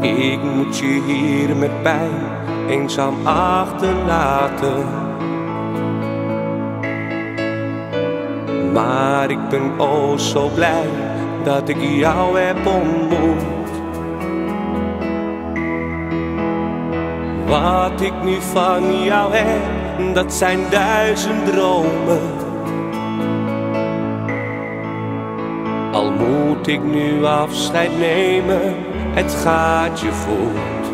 Ik moet je hier met pijn eenzaam achterlaten. Maar ik ben oh zo blij dat ik jou heb ontmoet. Wat ik nu van jou heb, dat zijn duizend dromen. Al moet ik nu afscheid nemen, het gaat je goed.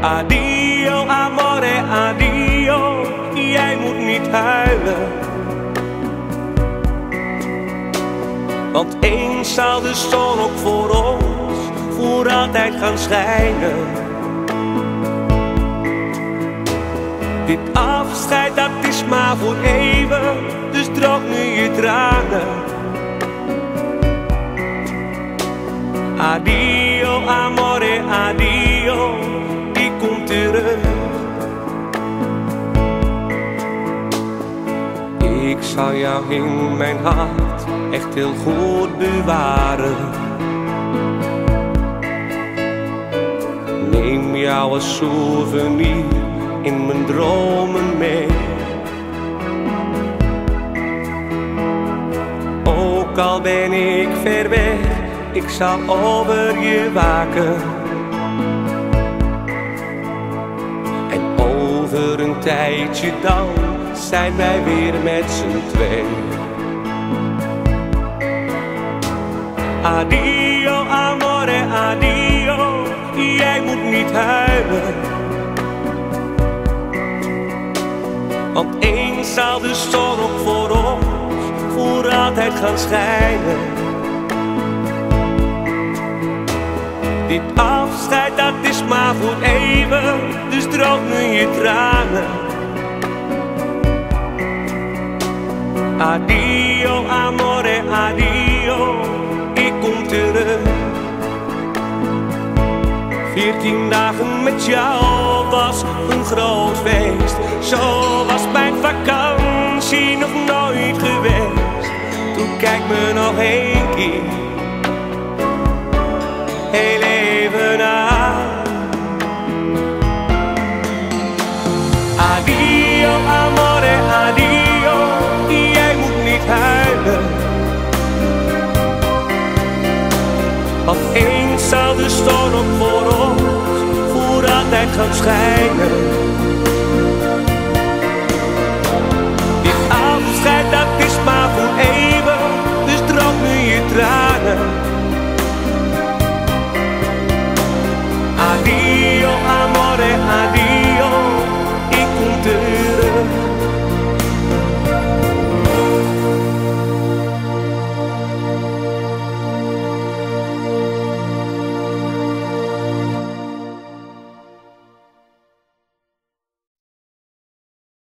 Adio, amore, adio, jij moet niet huilen. Want eens zal de zon ook voor ons voor altijd gaan schijnen. Dit afscheid dat is maar voor even, Ik zal jou in mijn hart echt heel goed bewaren. Neem jou als souvenir in mijn dromen mee. Ook al ben ik ver weg, ik zal over je waken. En over een tijdje dan zijn wij weer met z'n twee. Adio, amore, adio, jij moet niet huilen. Want eens zal de zon voor ons voor altijd gaan schijnen. Dit afscheid dat is maar voor even, dus droog nu je tranen. Adio, amore, adio, ik kom terug. Veertien dagen met jou was een groot feest. Zo was mijn vakantie nog nooit geweest. Toen kijk me nog één keer, altijd gaat schijnen.